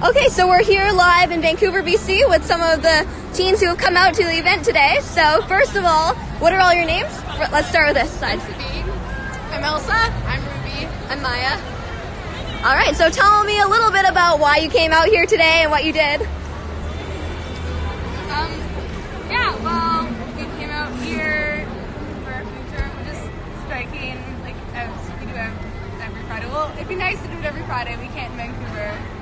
Okay, so we're here live in Vancouver, BC with some of the teens who have come out to the event today. So, first of all, what are all your names? Let's start with this side. I'm Elsa. I'm Ruby. I'm Maya. All right, so tell me a little bit about why you came out here today and what you did. Um, yeah, well, we came out here for our future. We're just striking, like, as we do every Friday. Well, it'd be nice to do it every Friday. We can't in Vancouver.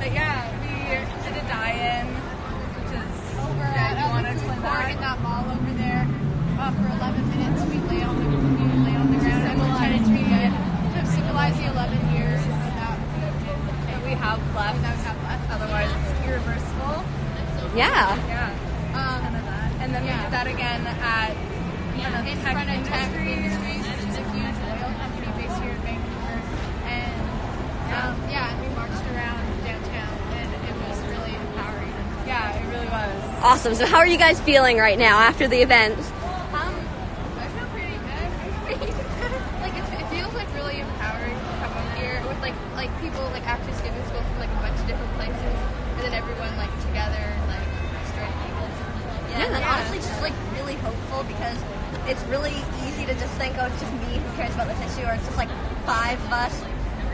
But yeah, we did a die-in, which is over yeah, at you want to explain that? in that mall over there. Uh, for 11 minutes, we lay on the we lay on the ground and pretended to be good. To symbolize the 11 years that, that we have left. that we have left. Otherwise, it's irreversible. Yeah. Yeah. Um, Kind of that. And then we Yeah. did that again at of in front of Tech Industries. Awesome. So, how are you guys feeling right now after the event? Um, I feel pretty good. like it, it feels like really empowering to come up here with like like people like actually skipping school from like a bunch of different places, and then everyone like together like striking. Yeah, and then yeah. honestly just like really hopeful because it's really easy to just think, oh, it's just me who cares about this issue, or it's just like five of us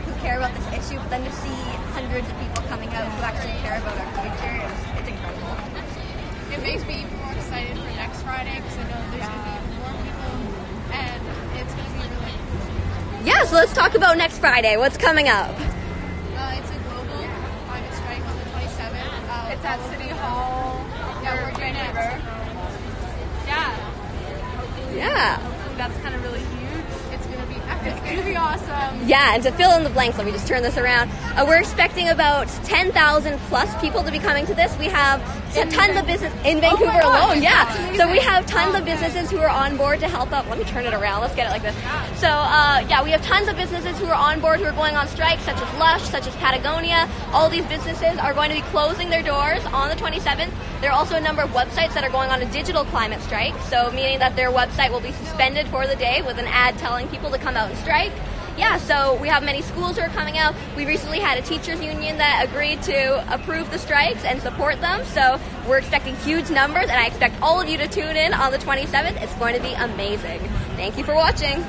who care about this issue, but then to see hundreds of people coming out Friday because I know there's gonna be more people, and it's gonna be really. Cool. Yeah, so let's talk about next Friday. What's coming up? Uh, it's a global climate strike on the 27th. Uh, It's at City Hall. Yeah, we're doing it. Yeah. Yeah. It's epic. gonna be awesome. Yeah, and to fill in the blanks, let me just turn this around. Uh, we're expecting about 10,000 plus people to be coming to this. We have tons of business in Vancouver Oh gosh, alone. Yeah. So we have tons Oh, of businesses who are on board to help out. Let me turn it around. Let's get it like this. So, uh, yeah, we have tons of businesses who are on board who are going on strike, such as Lush, such as Patagonia. All these businesses are going to be closing their doors on the 27th. There are also a number of websites that are going on a digital climate strike, so meaning that their website will be suspended for the day with an ad telling people to come out and strike. Yeah, so we have many schools who are coming out. We recently had a teachers union that agreed to approve the strikes and support them. So we're expecting huge numbers, and I expect all of you to tune in on the 27th. It's going to be amazing. Thank you for watching.